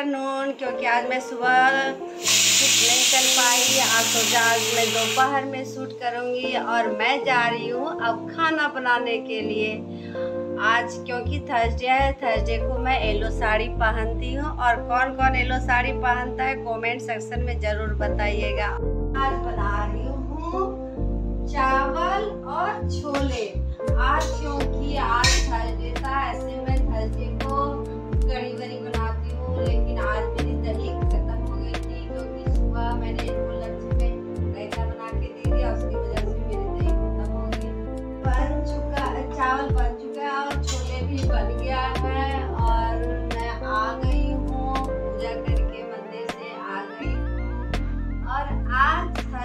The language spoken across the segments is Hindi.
आफ्टरनून क्योंकि आज मैं सुबह नहीं कर पाई। आज सोचा आज मैं दोपहर में शूट करूँगी और मैं जा रही हूँ अब खाना बनाने के लिए। आज क्योंकि थर्सडे है थर्सडे को मैं येलो साड़ी पहनती हूँ और कौन कौन येलो साड़ी पहनता है कमेंट सेक्शन में ज़रूर बताइएगा। आज बना रही हूँ चावल और छोले।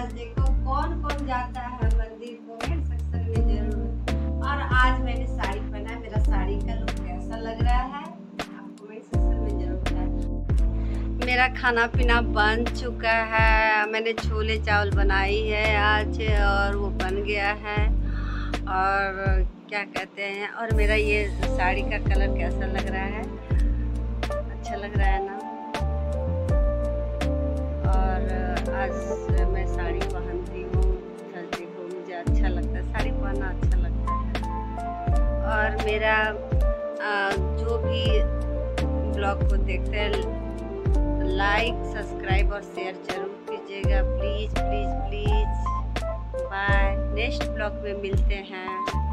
को कौन कौन जाता है मंदिर कमेंट सेक्शन में ज़रूर। और आज मैंने साड़ी पहना है, मेरा साड़ी का लुक कैसा लग रहा है? आप कमेंट सेक्शन में ज़रूर मेरा खाना पीना बन चुका है। मैंने छोले चावल बनाई है आज और वो बन गया है। और क्या कहते हैं, और मेरा ये साड़ी का कलर कैसा लग रहा है? अच्छा लग रहा है ना? और मैं साड़ी पहनती हूँ थर्सडे को मुझे अच्छा लगता है, साड़ी पहनना अच्छा लगता है। और मेरा जो भी ब्लॉग को देखते हैं, लाइक, सब्सक्राइब और शेयर ज़रूर कीजिएगा। Please please please. Bye. Next blog में मिलते हैं।